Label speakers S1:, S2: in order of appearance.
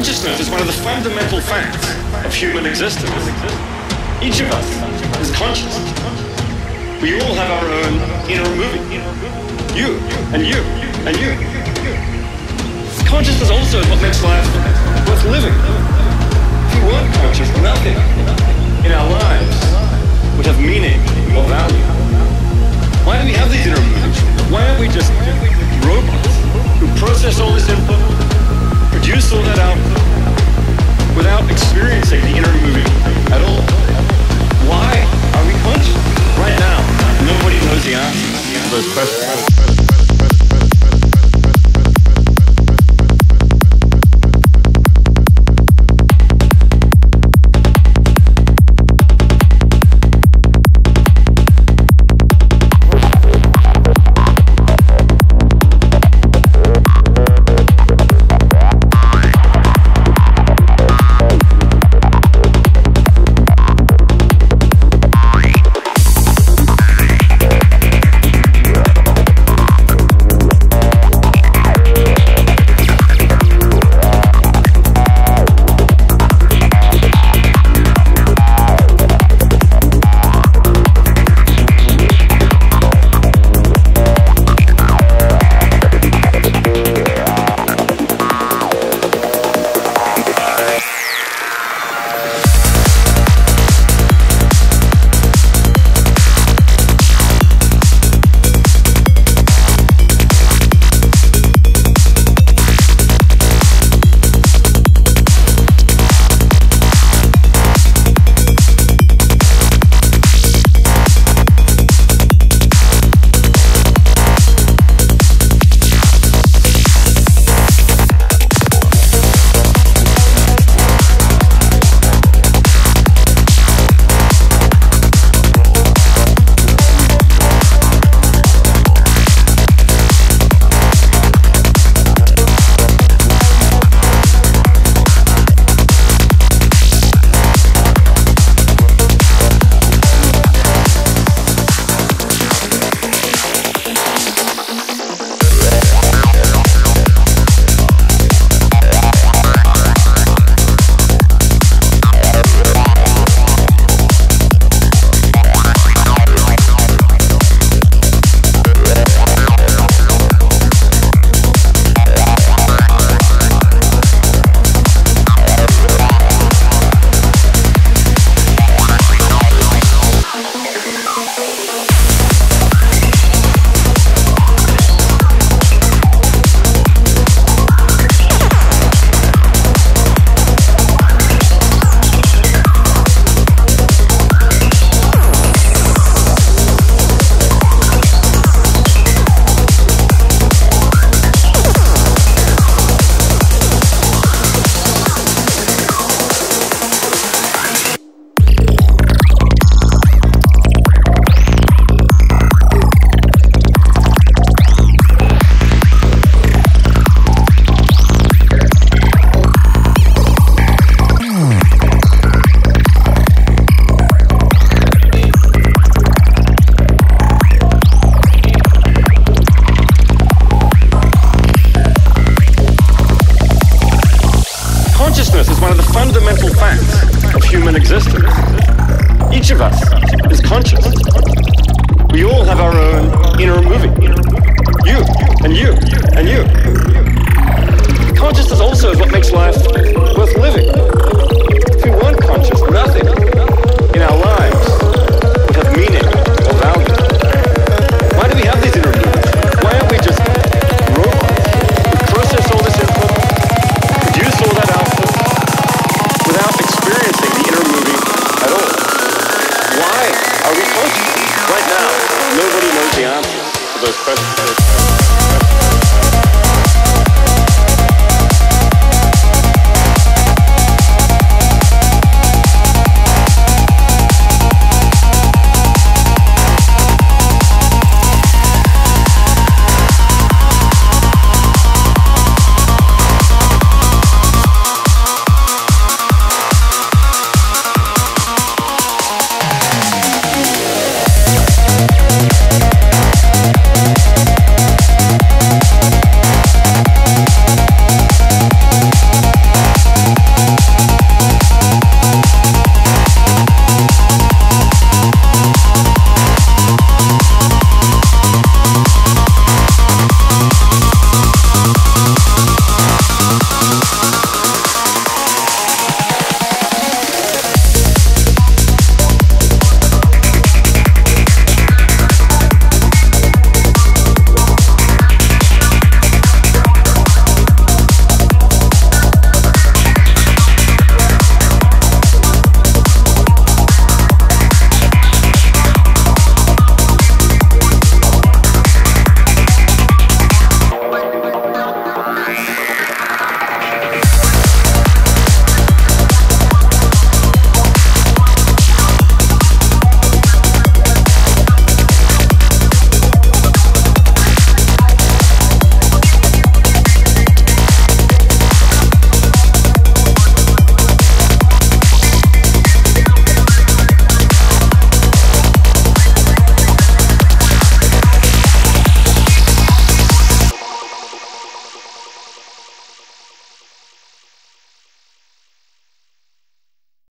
S1: Consciousness is one of the fundamental facts of human existence. Each of us is conscious. We all have our own inner movie. You, and you, and you. Consciousness also is what makes life worth living. If we weren't conscious, nothing in our lives would have meaning or value. Why do we have these inner movies? Why aren't we just answer fundamental facts of human existence. Each of us is conscious. We all have our own inner movie. You, and you, and you. Consciousness also is what makes life worth living. Are we conscious? Right now, nobody knows the answer to those questions.